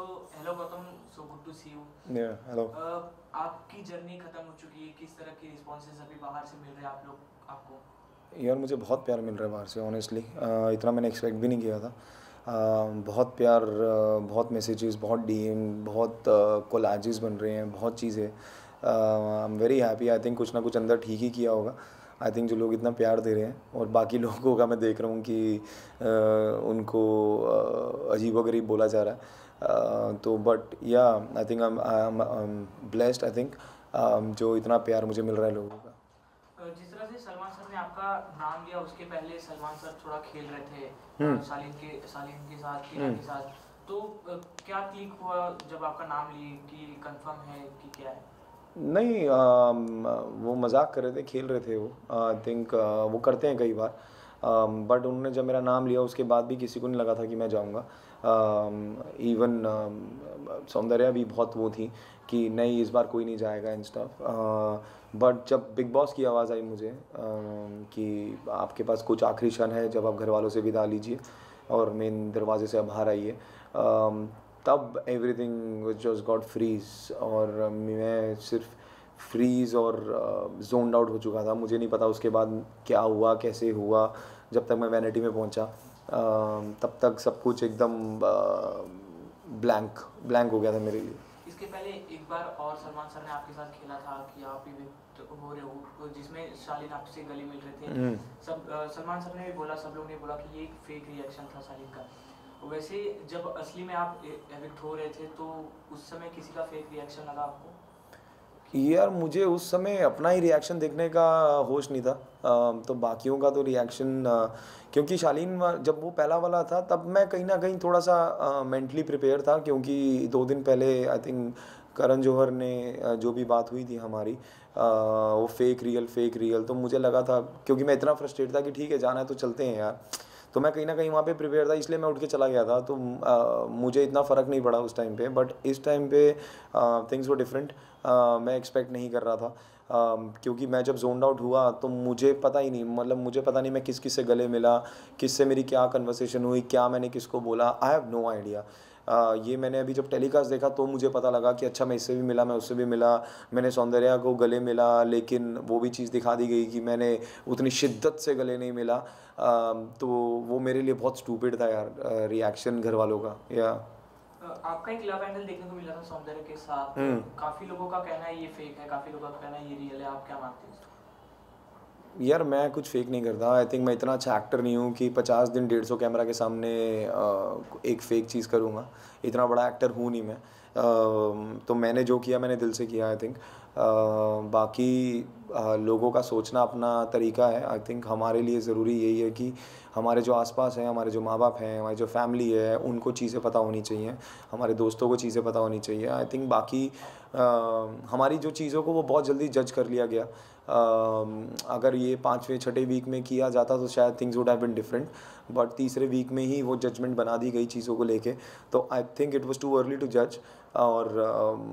So hello Gautam so good to see you hello. आपकी journey खत्म हो चुकी है किस तरह की रिस्पॉन्सेज अभी बाहर से मिल रहे हैं आप लोग आपको? यार मुझे बहुत प्यार मिल रहा है बाहर से ऑनेस्टली uh, इतना मैंने एक्सपेक्ट भी नहीं किया था। uh, बहुत प्यार uh, बहुत मैसेजेस बहुत डीएम बहुत कोलाजेस बन रहे हैं बहुत चीज़ें। I am very happy I think कुछ ना कुछ अंदर ठीक ही किया होगा। आई थिंक जो लोग इतना प्यार दे रहे हैं और बाकी लोगों का मैं देख रहा हूँ कि uh, उनको uh, अजीब गरीब बोला जा रहा है। तो but yeah I think I am blessed I think जो इतना प्यार मुझे मिल रहा है लोगों का जिस तरह से सलमान सर ने आपका नाम लिया उसके पहले सलमान सर थोड़ा खेल रहे थे हम्म। सालिन के सालिन के साथ हम्म। के साथ तो क्या क्लिक हुआ जब आपका नाम लिए कि कंफर्म है कि क्या है नहीं अम, वो मज़ाक कर रहे थे खेल रहे थे वो आई थिंक वो करते हैं कई बार बट उन्होंने जब मेरा नाम लिया उसके बाद भी किसी को नहीं लगा था कि मैं जाऊँगा इवन सौंदर्या भी बहुत वो थी कि नहीं, इस बार कोई नहीं जाएगा इन स्टफ़ बट जब बिग बॉस की आवाज़ आई मुझे कि आपके पास कुछ आखिरी क्षण है, जब आप घर वालों से विदा लीजिए और मेन दरवाजे से बाहर आइए तब एवरीथिंग जस्ट गॉट फ्रीज और मैं सिर्फ़ फ्रीज और जोन आउट हो चुका था। मुझे नहीं पता उसके बाद क्या हुआ, कैसे हुआ, जब तक मैं वैनिटी में पहुँचा। तब तक सब कुछ एकदम ब्लैंक ब्लैंक हो गया था मेरे लिए। इसके पहले एक बार और सलमान सर ने आपके साथ खेला था कि आप भी हो रहे हो जिसमें शालिन आपसे गले मिल रहे थे। हम्म। सब सलमान सर ने भी बोला सब लोग ने बोला कि ये एक फेक रिएक्शन था शालिन का। वैसे जब असली में आप एविक्ट हो रहे थे तो उस समय किसी का फेक रिएक्शन लगा आपको? यार मुझे उस समय अपना ही रिएक्शन देखने का होश नहीं था। अम, तो बाकियों का तो रिएक्शन क्योंकि शालीन जब वो पहला वाला था तब मैं कहीं ना कहीं थोड़ा सा मेंटली प्रिपेयर था क्योंकि दो दिन पहले आई थिंक करण जौहर ने जो भी बात हुई थी हमारी अ, वो फेक रियल फेक रियल तो मुझे लगा था क्योंकि मैं इतना फ्रस्ट्रेट था कि ठीक है जाना है तो चलते हैं यार। तो मैं कहीं ना कहीं वहाँ पे प्रिपेयर था इसलिए मैं उठ के चला गया था। तो आ, मुझे इतना फ़र्क नहीं पड़ा उस टाइम पे बट इस टाइम पे थिंग्स वो डिफरेंट मैं एक्सपेक्ट नहीं कर रहा था। Uh, क्योंकि मैं जब जोन आउट हुआ तो मुझे पता ही नहीं मतलब मुझे पता नहीं मैं किस किस से गले मिला किससे मेरी क्या कन्वर्सेशन हुई क्या मैंने किसको बोला आई हैव नो आइडिया आ, ये मैंने अभी जब टेलीकास्ट देखा तो मुझे पता लगा कि अच्छा मैं इससे भी मिला मैं उससे भी मिला मैंने सौंदर्या को गले मिला लेकिन वो भी चीज़ दिखा दी गई कि मैंने उतनी शिद्दत से गले नहीं मिला आ, तो वो मेरे लिए बहुत स्टूपिड था यार रिएक्शन घर वालों का या आपका एक लव एंगल देखने को मिला था सौंदर्य के साथ हम्म। काफ़ी लोगों का कहना है ये फेक है काफ़ी लोगों का कहना है ये रियल है आप क्या मानते हैं? यार मैं कुछ फेक नहीं करता। आई थिंक मैं इतना अच्छा एक्टर नहीं हूँ कि पचास दिन डेढ़ सौ कैमरा के सामने एक फ़ेक चीज़ करूँगा। इतना बड़ा एक्टर हूँ नहीं मैं। तो मैंने जो किया, मैंने दिल से किया आई थिंक बाकी लोगों का सोचना अपना तरीका है। आई थिंक हमारे लिए ज़रूरी यही है कि हमारे जो आसपास हैं, हमारे जो माँ बाप हैं, हमारी जो फैमिली है, उनको चीज़ें पता होनी चाहिए। हमारे दोस्तों को चीज़ें पता होनी चाहिए। आई थिंक बाकी हमारी जो चीज़ों को वो बहुत जल्दी जज कर लिया गया। अगर ये पाँचवें छठे वीक में किया जाता तो शायद things would have been different but तीसरे वीक में ही वो जजमेंट बना दी गई चीज़ों को लेके। तो I think it was too early to जज और अम,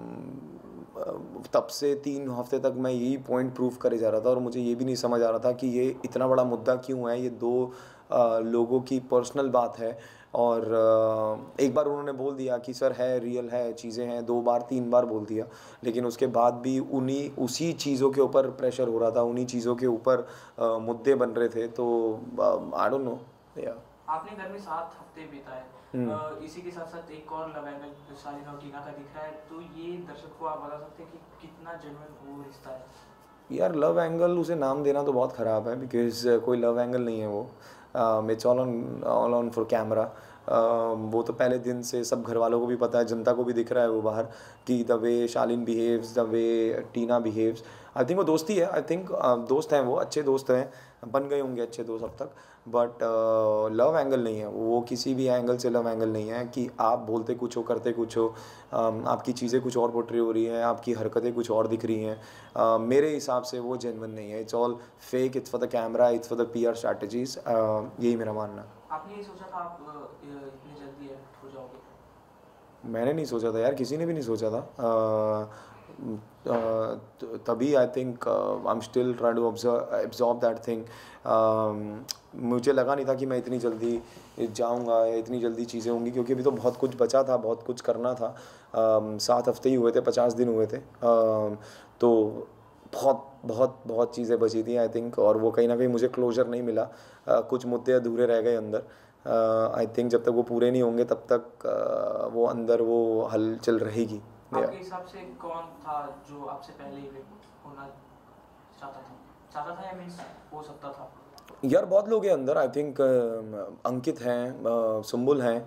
तब से तीन हफ़्ते तक मैं यही पॉइंट प्रूव करे जा रहा था और मुझे ये भी नहीं समझ आ रहा था कि ये इतना बड़ा मुद्दा क्यों है ये दो लोगों की पर्सनल बात है। और एक बार उन्होंने बोल दिया कि सर है रियल है चीज़ें हैं। दो बार तीन बार बोल दिया। लेकिन उसके बाद भी उन्हीं उसी चीज़ों के ऊपर प्रेशर हो रहा था उन्हीं चीज़ों के ऊपर मुद्दे बन रहे थे। तो आई डोंट नो या आपने घर में सात हफ़्ते बिताए। हम्म। इसी के साथ साथ एक और लव एंगल शालिन और टीना का दिख रहा है। तो ये दर्शक को आप बता सकते हैं कि कितना जेन्युइन वो रिश्ता है? यार लव एंगल उसे नाम देना तो बहुत ख़राब है बिकॉज़ कोई लव एंगल नहीं है वो। um, it's all on all on for camera. वो तो पहले दिन से सब घर वालों को भी पता है जनता को भी दिख रहा है वो बाहर कि the way Shalin behaves the way Tina behaves I think वो दोस्ती है आई थिंक दोस्त हैं वो अच्छे दोस्त हैं बन गए होंगे अच्छे दोस्त अब तक बट लव एंगल नहीं है। वो किसी भी एंगल से लव एंगल नहीं है कि आप बोलते कुछ हो करते कुछ हो um, आपकी चीज़ें कुछ और पोट्री हो रही हैं आपकी हरकतें कुछ और दिख रही हैं। uh, मेरे हिसाब से वो जेनवन नहीं है। It's all fake it's for the camera it's for the P R strategies यही मेरा मानना। है आपने ये सोचा था आप इतनी जल्दी हो जाओगे? मैंने नहीं सोचा था यार किसी ने भी नहीं सोचा था। तभी I think I am still try to absorb that thing मुझे लगा नहीं था कि मैं इतनी जल्दी जाऊँगा या इतनी जल्दी चीज़ें होंगी क्योंकि अभी तो बहुत कुछ बचा था बहुत कुछ करना था। अम, सात हफ़्ते ही हुए थे पचास दिन हुए थे। अम, तो बहुत बहुत बहुत चीज़ें बची थी आई थिंक और वो कहीं ना कहीं मुझे क्लोजर नहीं मिला। अ, कुछ मुद्दे अधूरे रह गए अंदर। आई थिंक जब तक वो पूरे नहीं होंगे तब तक अ, वो अंदर वो हलचल रहेगी। आपके हिसाब से कौन था जो आपसे पहले होना चाहता था? चाहता था या मीन्स हो सकता था? यार बहुत लोग हैं अंदर। आई थिंक अंकित हैं अ, सुम्बुल हैं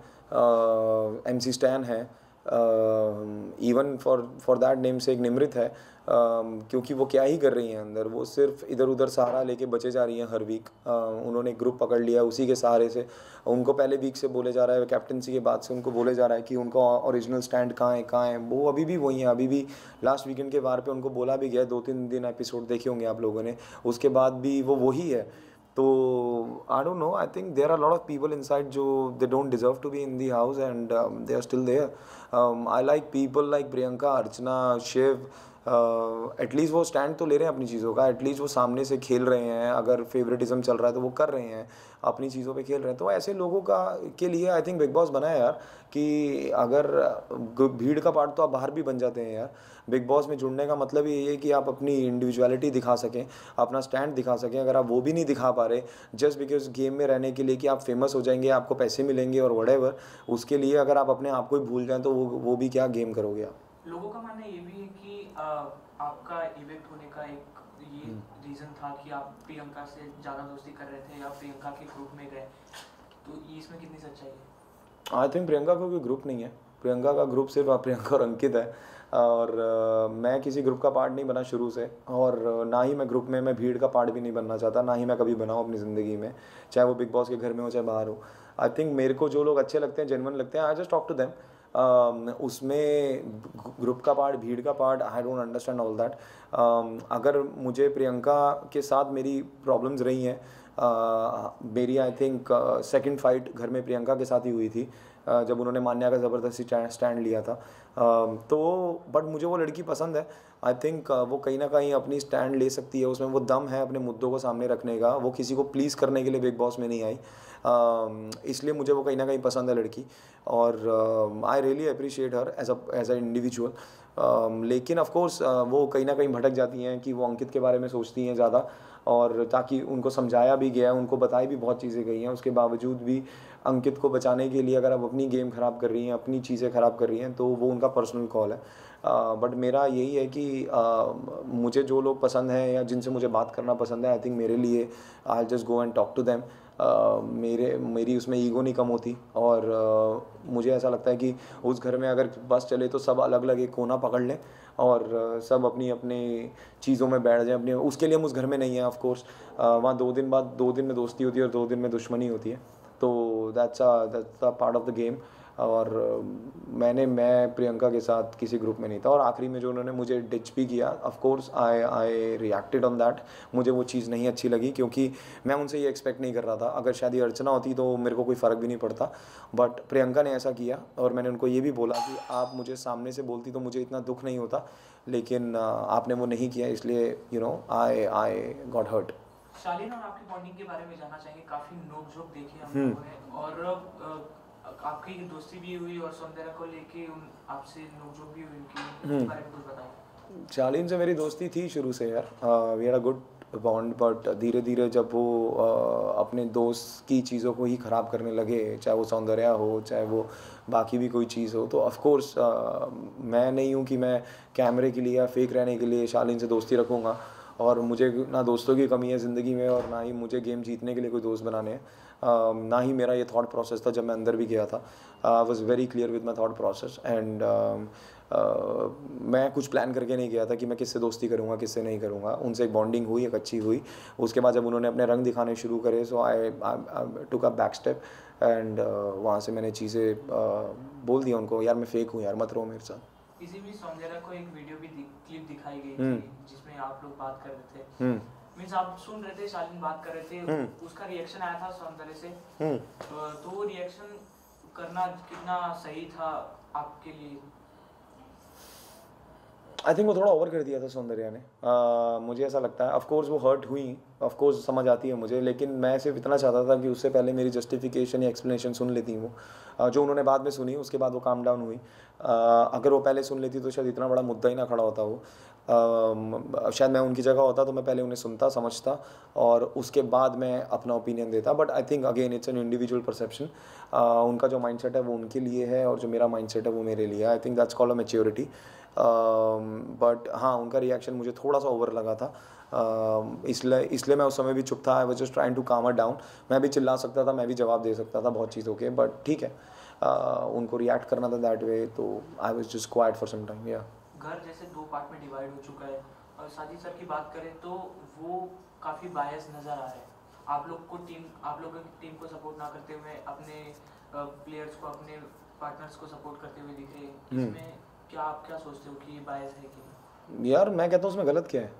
एम सी स्टैन है। Even for for that name से एक निमृत है अम, क्योंकि वो क्या ही कर रही हैं अंदर वो सिर्फ़ इधर उधर सहारा लेके बचे जा रही हैं हर वीक uh, उन्होंने ग्रुप पकड़ लिया उसी के सहारे से। उनको पहले वीक से बोले जा रहा है कैप्टनसी के बाद से उनको बोले जा रहा है कि उनका ओरिजिनल स्टैंड कहाँ है कहाँ है। वो अभी भी वही हैं अभी भी लास्ट वीकेंड के बार पे उनको बोला भी गया दो तीन दिन एपिसोड देखे होंगे आप लोगों ने। उसके बाद भी वो वही है। So I don't know. I think there are a lot of people inside who they don't deserve to be in the house and um, they are still there. Um, I like people like Priyanka, Archana, Shiv. At least वो stand तो ले रहे हैं अपनी चीज़ों का at least वो सामने से खेल रहे हैं, अगर फेवरेटिज्म चल रहा है तो वो कर रहे हैं, अपनी चीज़ों पे खेल रहे हैं। तो ऐसे लोगों का, के लिए आई थिंक बिग बॉस बना है यार, कि अगर भीड़ का पार्ट तो आप बाहर भी बन जाते हैं यार। बिग बॉस में जुड़ने का मतलब ये है कि आप अपनी इंडिविजुअलिटी दिखा सकें, अपना स्टैंड दिखा सकें, अगर आप वो भी नहीं दिखा पा रहे जस्ट बिकॉज़ गेम में रहने के लिए कि आप फ़ेमस हो जाएँगे, आपको पैसे मिलेंगे और वट उसके लिए अगर आप अपने आप को ही भूल जाएँ तो वो वो भी क्या गेम करोगे आप? लोगों का मानना ये भी है कि आ, आपका इवेक्ट होने का एक ये हम्म। रीजन था कि आप प्रियंका से ज़्यादा दोस्ती कर रहे थे या प्रियंका के ग्रुप में गए। तो ये इसमें कितनी सच्चाई है? आई थिंक प्रियंका का कोई ग्रुप नहीं है। प्रियंका का ग्रुप सिर्फ़ प्रियंका और अंकित है। और अ, मैं किसी ग्रुप का पार्ट नहीं बना शुरू से। और ना ही मैं ग्रुप में मैं भीड़ का पार्ट भी नहीं बनना चाहता ना ही मैं कभी बनाऊँ अपनी ज़िंदगी में चाहे वो बिग बॉस के घर में हो चाहे बाहर हो। आई थिंक मेरे को जो लोग अच्छे लगते हैं जेनवन लगते हैं I just talk to them उसमें ग्रुप का पार्ट भीड़ का part I don't understand all that अगर मुझे प्रियंका के साथ मेरी प्रॉब्लम्स रही हैं अ, मेरी आई थिंक सेकंड फाइट घर में प्रियंका के साथ ही हुई थी uh, जब उन्होंने मान्या का ज़बरदस्ती स्टैंड लिया था। तो बट मुझे वो लड़की पसंद है। आई थिंक वो कहीं ना कहीं अपनी स्टैंड ले सकती है उसमें वो दम है अपने मुद्दों को सामने रखने का। वो किसी को प्लीज़ करने के लिए बिग बॉस में नहीं आई। अ, इसलिए मुझे वो कहीं ना कहीं पसंद है लड़की। और I really appreciate her as as a individual लेकिन ऑफ़ कोर्स वो कहीं ना कहीं भटक जाती हैं कि वो अंकित के बारे में सोचती हैं ज़्यादा। और ताकि उनको समझाया भी गया, उनको बताई भी बहुत चीज़ें गई हैं। उसके बावजूद भी अंकित को बचाने के लिए अगर आप अपनी गेम ख़राब कर रही हैं, अपनी चीज़ें ख़राब कर रही हैं तो वो उनका पर्सनल कॉल है। बट मेरा यही है कि मुझे जो लोग पसंद हैं या जिनसे मुझे बात करना पसंद है आई थिंक मेरे लिए I just go and talk to them मेरे, मेरी उसमें ईगो नहीं कम होती और मुझे ऐसा लगता है कि उस घर में अगर बस चले तो सब अलग अलग एक कोना पकड़ लें और सब अपनी अपनी चीज़ों में बैठ जाए, अपने, उसके लिए हम उस घर में नहीं हैं ऑफकोर्स वहाँ दो दिन बाद, दो दिन में दोस्ती होती है और दो दिन में दुश्मनी होती है। तो that's that's a part of the game और मैंने मैं प्रियंका के साथ किसी ग्रुप में नहीं था और आखिरी में जो उन्होंने मुझे डिच भी किया of course I I reacted on that मुझे वो चीज़ नहीं अच्छी लगी क्योंकि मैं उनसे ये एक्सपेक्ट नहीं कर रहा था। अगर शायद ये अर्चना होती तो मेरे को कोई फ़र्क भी नहीं पड़ता। बट प्रियंका ने ऐसा किया और मैंने उनको ये भी बोला कि आप मुझे सामने से बोलती तो मुझे इतना दुख नहीं होता लेकिन आपने वो नहीं किया इसलिए you know I I got hurt Shalin और आपकी बॉन्डिंग के बारे में जानना चाहेंगे काफ़ी नोक झोंक देखे हम हम्म। और आपकी दोस्ती भी हुई और सौंदर्य को लेके उन आपसे नोक झोंक भी हुई उनकी हम्म। बारे में कुछ बताइए। शालीन से मेरी दोस्ती थी शुरू से यार। We had a good bond but धीरे धीरे जब वो uh, अपने दोस्त की चीज़ों को ही ख़राब करने लगे चाहे वो सौंदर्य हो चाहे वो बाकी भी कोई चीज़ हो तो ऑफ़ कोर्स मैं नहीं हूँ कि मैं कैमरे के लिए या फेक रहने के लिए शालीन से दोस्ती रखूँगा। और मुझे ना दोस्तों की कमी है ज़िंदगी में और ना ही मुझे गेम जीतने के लिए कोई दोस्त बनाने हैं। ना ही मेरा ये थॉट प्रोसेस था जब मैं अंदर भी गया था। I was very clear with my thought process and मैं कुछ प्लान करके नहीं गया था कि मैं किससे दोस्ती करूँगा किससे नहीं करूँगा। उनसे एक बॉन्डिंग हुई एक अच्छी हुई। उसके बाद जब उन्होंने अपने रंग दिखाने शुरू करे so I took a back step and वहाँ से मैंने चीज़ें uh, बोल दिया उनको यार मैं फेक हूँ यार मत रहो मेरे साथ. इसी भी सौंदर्य को एक वीडियो भी क्लिप दिखाई गई हम्म। थी जिसमें आप लोग बात कर रहे थे। हम्म। मीन्स आप सुन रहे थे शालीन बात कर रहे थे हम्म। उसका रिएक्शन आया था सौंदर्य से। हम्म। तो वो रिएक्शन करना कितना सही था आपके लिए? आई थिंक वो थोड़ा ओवर कर दिया था सौंदर्या ने। uh, मुझे ऐसा लगता है। ऑफकोर्स वो हर्ट हुई। ऑफकोर्स समझ आती है मुझे लेकिन मैं सिर्फ़ इतना चाहता था कि उससे पहले मेरी जस्टिफिकेशन या एक्सप्लेनेशन सुन लेती वो। uh, जो उन्होंने बाद में सुनी उसके बाद वो काम डाउन हुई। uh, अगर वो पहले सुन लेती तो शायद इतना बड़ा मुद्दा ही ना खड़ा होता वो। शायद मैं उनकी जगह होता तो मैं पहले उन्हें सुनता, समझता और उसके बाद मैं अपना ओपिनियन देता but I think again it's an individual perception उनका जो माइंडसेट है वो उनके लिए है और जो मेरा माइंडसेट है वो मेरे लिए I think that's call a maturity but हाँ उनका रिएक्शन मुझे थोड़ा सा ओवर लगा था. इसलिए इसलिए मैं उस समय भी चुप था. I was just trying to calm down मैं भी चिल्ला सकता था, मैं भी जवाब दे सकता था बहुत चीज़ों के बट ठीक है. उनको रिएक्ट करना था दैट वे तो I was just quiet for some time या घर जैसे दो पार्ट में डिवाइड हो चुका है और साजिद सर की बात करें तो वो काफ़ी बायस नज़र आ रहे हैं। आप लोग को टीम आप लोग की टीम को सपोर्ट ना करते हुए अपने प्लेयर्स को अपने पार्टनर्स को सपोर्ट करते हुए दिख रहे हैं। हम्म। इसमें क्या आप क्या सोचते हो कि ये बायस है कि यार मैं कहता हूँ उसमें गलत क्या है?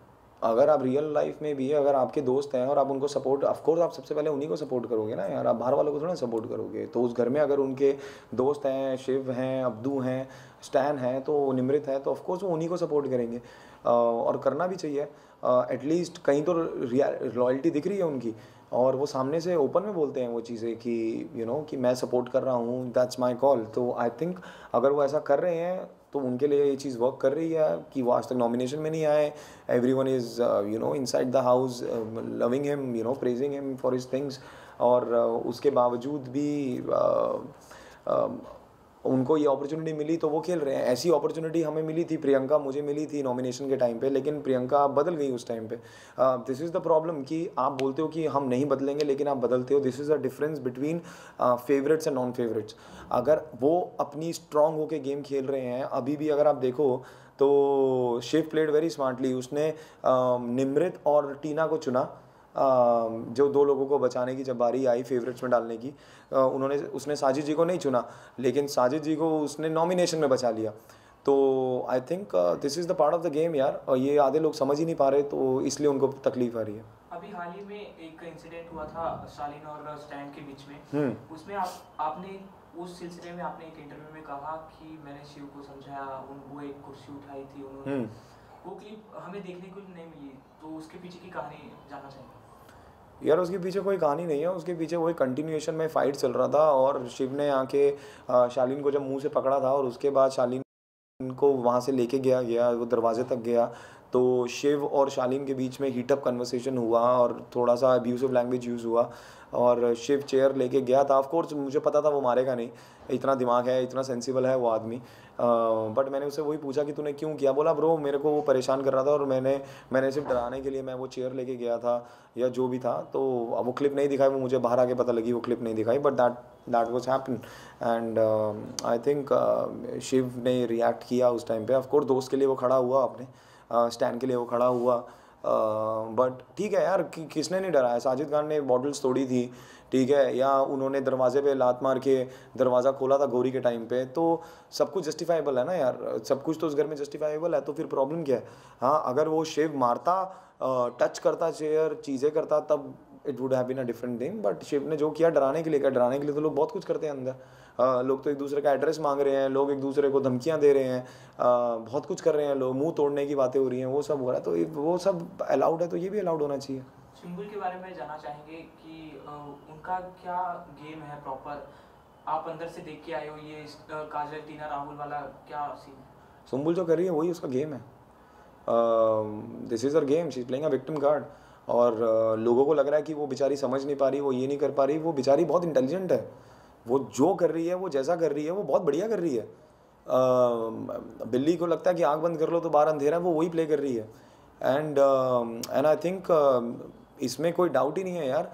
अगर आप रियल लाइफ में भी अगर आपके दोस्त हैं और आप उनको सपोर्ट ऑफकोर्स आप सबसे पहले उन्हीं को सपोर्ट करोगे ना यार। आप बाहर वालों को थोड़ा सपोर्ट करोगे। तो उस घर में अगर उनके दोस्त हैं शिव हैं अब्दू हैं स्टैन हैं तो निमृत है तो ऑफकोर्स वो उन्हीं को सपोर्ट करेंगे। और करना भी चाहिए। एटलीस्ट कहीं तो लॉयल्टी दिख रही है उनकी। और वो सामने से ओपन में बोलते हैं वो चीज़ें कि यू you नो know, कि मैं सपोर्ट कर रहा हूँ दैट्स माई कॉल तो आई थिंक अगर वो ऐसा कर रहे हैं तो उनके लिए ये चीज़ वर्क कर रही है कि वो आज तक नॉमिनेशन में नहीं आए। Everyone is you know inside the house loving him you know praising him for his things और uh, उसके बावजूद भी uh, uh, उनको ये अपॉर्चुनिटी मिली तो वो खेल रहे हैं। ऐसी अपॉर्चुनिटी हमें मिली थी, प्रियंका मुझे मिली थी नॉमिनेशन के टाइम पे, लेकिन प्रियंका बदल गई उस टाइम पे। दिस इज़ द प्रॉब्लम कि आप बोलते हो कि हम नहीं बदलेंगे, लेकिन आप बदलते हो। This is the difference between favourites and non favourites अगर वो अपनी स्ट्रांग होकर गेम खेल रहे हैं, अभी भी अगर आप देखो तो शिव प्लेड वेरी स्मार्टली उसने निमृत और टीना को चुना। जो दो लोगों को बचाने की जब बारी आई फेवरेट्स में डालने की उन्होंने उसने साजिद जी को नहीं चुना लेकिन साजिद जी को उसने नॉमिनेशन में बचा लिया तो I think this is the part of the game यार और ये आधे लोग समझ ही नहीं पा रहे तो इसलिए उनको तकलीफ़ आ रही है अभी हाल ही में एक इंसिडेंट हुआ था शालीन और स्टैंड के बीच में हम्म। उसमें आप आपने उस सिलसिले में आपने एक इंटरव्यू में कहा कि मैंने शिव को समझाया वो एक कुर्सी उठाई थी उन्होंने हम्म। वो क्लिप हमें देखने को नहीं मिली तो उसके पीछे की कहानी जानना चाहेंगे? यार, उसके पीछे कोई कहानी नहीं है, उसके पीछे वही कंटिन्यूएशन में फाइट चल रहा था और शिव ने आके शालीन को जब मुँह से पकड़ा था और उसके बाद शालीन को वहाँ से लेके गया गया, वो दरवाजे तक गया तो शिव और शालीन के बीच में हीटअप कन्वर्सेशन हुआ और थोड़ा सा अब्यूसिव लैंग्वेज यूज़ हुआ और शिव चेयर लेके गया था। ऑफकोर्स मुझे पता था वो मारेगा नहीं, इतना दिमाग है, इतना सेंसिबल है वो आदमी। बट मैंने उससे वही पूछा कि तूने क्यों किया? बोला ब्रो मेरे को वो परेशान कर रहा था और मैंने मैंने सिर्फ़ डराने के लिए मैं वो चेयर लेके गया था या जो भी था तो वो क्लिप नहीं दिखाई वो मुझे बाहर आके पता लगी वो क्लिप नहीं दिखाई but that that was happen and I think Shiv ने रिएक्ट किया उस टाइम पर ऑफकोर्स दोस्त के लिए वो खड़ा हुआ अपने स्टैंड uh, के लिए वो खड़ा हुआ बट ठीक है यार कि, किसने नहीं डराया साजिद खान ने बॉटल्स तोड़ी थी ठीक है? या उन्होंने दरवाजे पे लात मार के दरवाज़ा खोला था गोरी के टाइम पे तो सब कुछ जस्टिफाइबल है ना यार? सब कुछ तो उस घर में जस्टिफाइबल है तो फिर प्रॉब्लम क्या है? हाँ अगर वो शेव मारता टच करता चेयर चीज़ें करता तब it would have been a different thing but Shiv ने जो किया डराने के लिए क्या। डराने के लिए तो लोग बहुत कुछ करते हैं अंदर। आ, लोग तो एक दूसरे का एड्रेस मांग रहे हैं लोग एक दूसरे को धमकियाँ दे रहे हैं आ, बहुत कुछ कर रहे हैं लोग मुँह तोड़ने की बातें हो रही हैं वो सब हो रहा है तो वो सब अलाउड है तो ये भी अलाउड होना चाहिए। सिंबुल के बारे में जानना चाहेंगे कि उनका क्या गेम है प्रॉपर आप अंदर से देख के आए हो ये काजल टीना राहुल वाला क्या सीन सुम्बुल जो कर रही है वही उसका गेम है। This is her game she is playing a victim card और uh, लोगों को लग रहा है कि वो बेचारी समझ नहीं पा रही वो ये नहीं कर पा रही वो बेचारी बहुत इंटेलिजेंट है। वो जो कर रही है वो जैसा कर रही है वो बहुत बढ़िया कर रही है। uh, बिल्ली को लगता है कि आँख बंद कर लो तो बाहर अंधेरा है वो वही प्ले कर रही है। एंड एंड आई थिंक इसमें कोई डाउट ही नहीं है यार।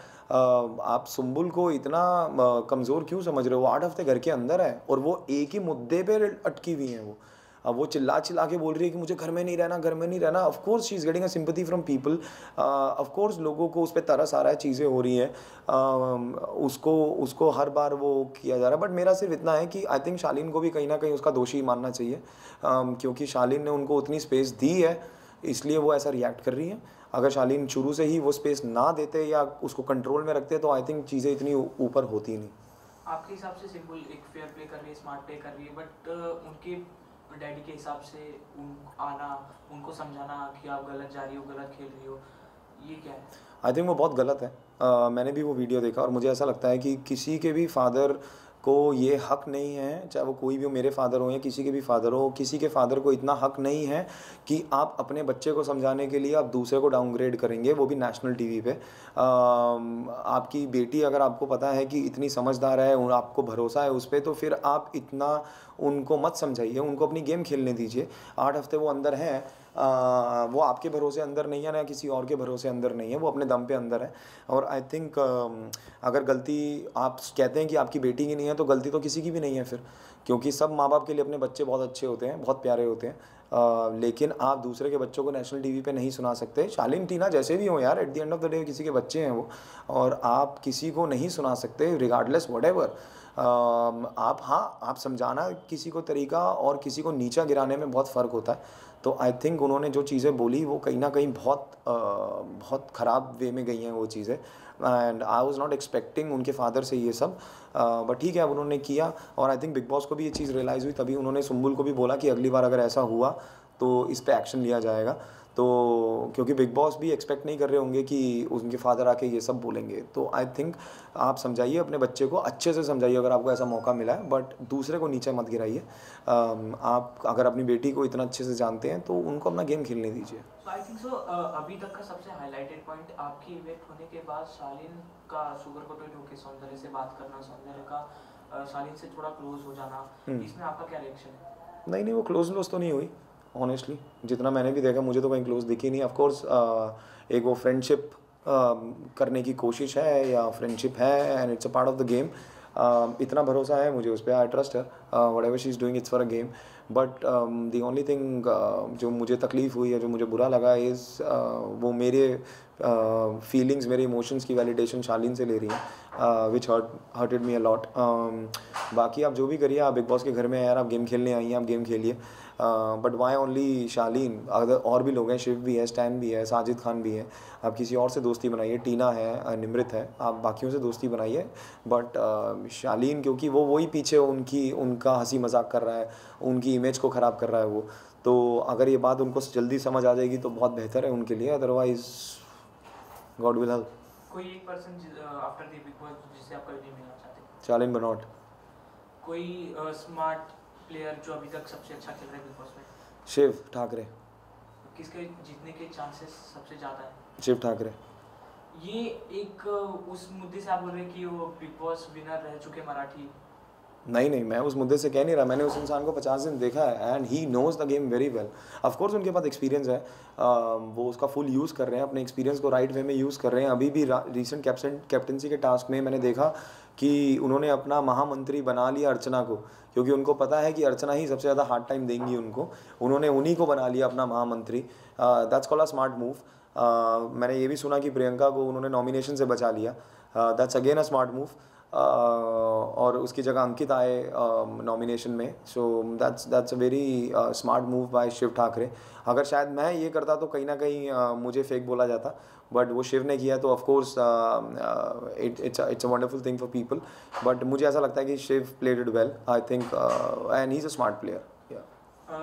आप सुम्बुल को इतना कमज़ोर क्यों समझ रहे हो? आठ हफ़्ते घर के अंदर है और वो एक ही मुद्दे पर अटकी हुई हैं वो। अब वो चिल्ला चिल्ला के बोल रही है कि मुझे घर में नहीं रहना घर में नहीं रहना। Of course she is getting a sympathy from people of course लोगों को उस पर तरस आ रहा है चीज़ें हो रही हैं। Uh, उसको उसको हर बार वो किया जा रहा है। बट मेरा सिर्फ़ इतना है कि आई थिंक शालीन को भी कहीं ना कहीं उसका दोषी मानना चाहिए। Uh, क्योंकि शालीन ने उनको उतनी स्पेस दी है इसलिए वो ऐसा रिएक्ट कर रही है। अगर शालीन शुरू से ही वो स्पेस ना देते या उसको कंट्रोल में रखते तो आई थिंक चीज़ें इतनी ऊपर होती नहीं। आपके हिसाब से सिंपल एक फेयर प्ले कर रही है स्मार्ट प्ले कर रही है बट uh, उनके डैडी के हिसाब से उन आना उनको समझाना कि आप गलत जा रही हो गलत खेल रही हो ये क्या है? आई थिंक वो बहुत गलत है। uh, मैंने भी वो वीडियो देखा और मुझे ऐसा लगता है कि किसी के भी फादर को ये हक नहीं है, चाहे वो कोई भी हो, मेरे फादर हो या किसी के भी फादर हो, किसी के फादर को इतना हक नहीं है कि आप अपने बच्चे को समझाने के लिए आप दूसरे को डाउनग्रेड करेंगे, वो भी नेशनल टीवी पे। आपकी बेटी अगर आपको पता है कि इतनी समझदार है आपको भरोसा है उस पर तो फिर आप इतना उनको मत समझाइए, उनको अपनी गेम खेलने दीजिए। आठ हफ़्ते वो अंदर हैं वो आपके भरोसे अंदर नहीं है ना किसी और के भरोसे अंदर नहीं है वो अपने दम पे अंदर है। और आई थिंक अगर गलती आप कहते हैं कि आपकी बेटी की नहीं है तो गलती तो किसी की भी नहीं है फिर। क्योंकि सब माँ बाप के लिए अपने बच्चे बहुत अच्छे होते हैं बहुत प्यारे होते हैं। Uh, लेकिन आप दूसरे के बच्चों को नेशनल टीवी पे नहीं सुना सकते। शालीन टीना जैसे भी हो यार at the end of the day किसी के बच्चे हैं वो। और आप किसी को नहीं सुना सकते रिगार्डलेस वट आप हाँ आप समझाना किसी को तरीका और किसी को नीचा गिराने में बहुत फ़र्क होता है। तो आई थिंक उन्होंने जो चीज़ें बोली, वो कहीं ना कहीं बहुत बहुत ख़राब वे में गई हैं वो चीज़ें। And I was not expecting उनके फादर से ये सब। बट ठीक है, अब उन्होंने किया और आई थिंक बिग बॉस को भी ये चीज़ रियलाइज़ हुई, तभी उन्होंने सुम्बुल को भी बोला कि अगली बार अगर ऐसा हुआ तो इस पर एक्शन लिया जाएगा। तो क्योंकि बिग बॉस भी एक्सपेक्ट नहीं कर रहे होंगे कि उनके फादर आके ये सब बोलेंगे। तो आई थिंक आप समझाइए अपने बच्चे को अच्छे से समझाइए अगर आपको ऐसा मौका मिला है बट दूसरे को नीचे मत गिराइए। आप अगर अपनी बेटी को इतना अच्छे से जानते हैं तो उनको अपना गेम खेलने दीजिए। आई थिंक सो अभी तक का सबसे हाईलाइटेड पॉइंट आपकी इवेंट होने के बाद शालीन का कोटेड होकर सौंदर्य से बात करना सौंदर्य का शालीन से थोड़ा क्लोज हो जाना। हम्म। इसमें आपका क्या रिएक्शन है? नहीं नहीं वो क्लोज क्लोज तो नहीं हुई। ऑनेस्टली जितना मैंने भी देखा मुझे तो कहीं क्लोज दिखी नहीं। ऑफकोर्स एक वो फ्रेंडशिप करने की कोशिश है या फ्रेंडशिप है and it's a part of the game इतना भरोसा है मुझे उस पर आई ट्रस्ट है whatever she is doing it's for a game but the only thing जो मुझे तकलीफ़ हुई है जो मुझे बुरा लगा इज़ uh, वो मेरे फीलिंग्स uh, मेरे इमोशंस की वैलिडेशन शालीन से ले रही हैं which hurt hurted me a lot बाकी आप जो भी करिए आप बिग बॉस के घर में यार आप गेम खेलने आई हैं आप गेम खेलिए। बट वाई ओनली शालीन अगर और भी लोग हैं शिव भी है स्टैन भी है साजिद खान भी है। आप किसी और से दोस्ती बनाइए टीना है निमृत है। आप बाकियों से दोस्ती बनाइए। बट शालीन क्योंकि वो वही पीछे उनकी उनका हँसी मज़ाक कर रहा है उनकी इमेज को ख़राब कर रहा है वो। तो अगर ये बात उनको जल्दी समझ आ जाएगी तो बहुत बेहतर है उनके लिए। अदरवाइज़ गॉड विल हेल्प कोई एक person after the Bigg Boss जिसे आप कभी मिलना चाहते? शालीन बनॉट कोई स्मार्ट प्लेयर जो अभी तक सबसे अच्छा खेल रहा है बिग बॉस में? शिव ठाकरे। किसके जीतने के चांसेस सबसे ज़्यादा है? शिव ठाकरे। ये एक उस मुद्दे से आप बोल रहे हैं कि वो बिग बॉस विनर रह चुके मराठी? नहीं नहीं मैं उस मुद्दे से कह नहीं रहा। मैंने उस इंसान को पचास दिन देखा है and he knows the game very well of course उनके पास एक्सपीरियंस है। वो उसका फुल यूज़ कर रहे हैं अपने एक्सपीरियंस को राइट वे में यूज़ कर रहे हैं। अभी भी रिसेंट कैप्टन कैप्टनसी के टास्क में मैंने देखा कि उन्होंने अपना महामंत्री बना लिया अर्चना को। क्योंकि उनको पता है कि अर्चना ही सबसे ज़्यादा हार्ड टाइम देंगी उनको। उन्होंने उन्हीं को बना लिया अपना महामंत्री। That's call a smart move मैंने ये भी सुना कि प्रियंका को उन्होंने नॉमिनेशन से बचा लिया। That's again a smart move और उसकी जगह अंकित आए नॉमिनेशन में। So that's that's a very smart move by Shiv Thackeray अगर शायद मैं ये करता तो कहीं ना कहीं मुझे फेक बोला जाता। बट वो शिव ने किया तो of course it's it's a wonderful thing for people but मुझे ऐसा लगता है कि Shiv played it well I think and he is a smart player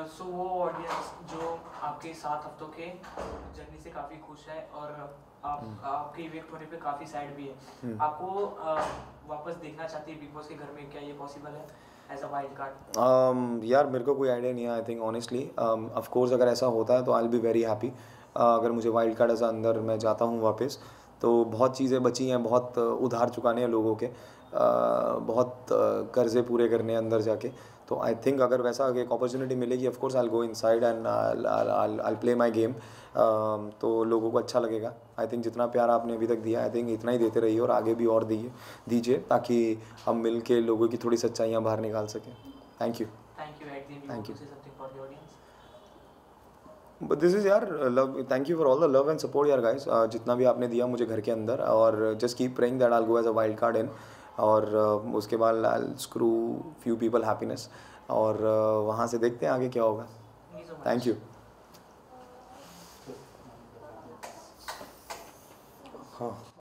so वो ऑडियंस जो आपके सात हफ्तों के जर्नी से काफ़ी खुश है और आप हम्म। आपके इवेंट होने पे काफ़ी साइड भी है। हम्म। आपको वापस देखना चाहती है बिग बॉस के घर में क्या ये पॉसिबल है कार्ड यार मेरे को कोई आइडिया नहीं है I think honestly of course अगर ऐसा होता है तो I will be very happy अगर मुझे वाइल्ड कार्ड ऐसा अंदर मैं जाता हूँ वापस तो बहुत चीज़ें बची हैं बहुत उधार चुकाने हैं लोगों के। बहुत कर्ज़े पूरे करने हैं अंदर जाके। तो आई थिंक अगर वैसा एक अपॉर्चुनिटी मिलेगी of course I go inside and I play my game तो लोगों को अच्छा लगेगा। आई थिंक जितना प्यार आपने अभी तक दिया आई थिंक इतना ही देते रहिए और आगे भी और दिए दीजिए ताकि हम मिल के लोगों की थोड़ी सच्चाइयाँ बाहर निकाल सकें। Thank you thank you but this is यार love thank you for all the love and support यार गाइस जितना भी आपने दिया मुझे घर के अंदर और just keep praying that I go as a wild card in और उसके बाद I screw few people happiness और वहाँ से देखते हैं आगे क्या होगा। थैंक यू हाँ।